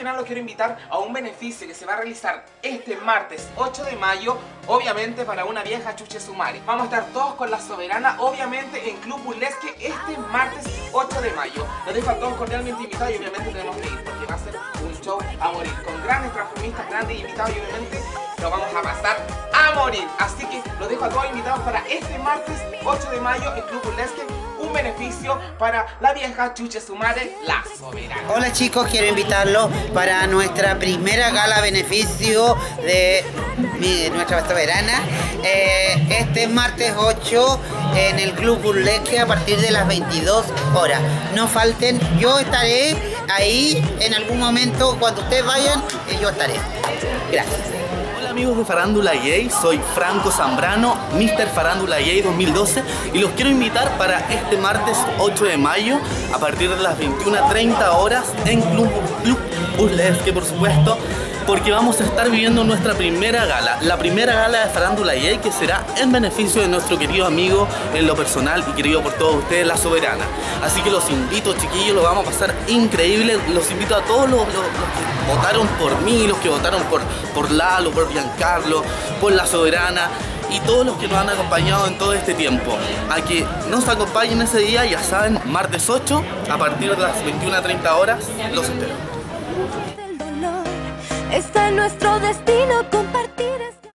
que nada los quiero invitar a un beneficio que se va a realizar este martes 8 de mayo, obviamente para una vieja chuche sumari. Vamos a estar todos con la soberana, obviamente en Club Burlesque este martes 8 de mayo. Los dejo a todos cordialmente invitados y obviamente tenemos que ir porque va a ser un show a morir. Con grandes transformistas, grandes y Así que los dejo a todos invitados para este martes 8 de mayo en Club Burlesque un beneficio para la vieja Chuche Sumare, la soberana. Hola chicos, quiero invitarlos para nuestra primera gala beneficio de nuestra soberana. Eh, este martes 8 en el Club Burlesque a partir de las 22 horas. No falten, yo estaré ahí en algún momento, cuando ustedes vayan, yo estaré. Gracias amigos de Farándula EA, soy Franco Zambrano, Mr. Farándula EA 2012 y los quiero invitar para este martes 8 de mayo a partir de las 21.30 horas en Club, Club que por supuesto porque vamos a estar viviendo nuestra primera gala, la primera gala de Farándula EA que será en beneficio de nuestro querido amigo en lo personal y querido por todos ustedes, La Soberana. Así que los invito chiquillos, lo vamos a pasar increíble, los invito a todos los, que votaron por mí, los que votaron por, por Lalo, por Giancarlo, por La Soberana y todos los que nos han acompañado en todo este tiempo. A que nos acompañen ese día, ya saben, martes 8, a partir de las 21.30 horas, los espero. Está en nuestro destino compartir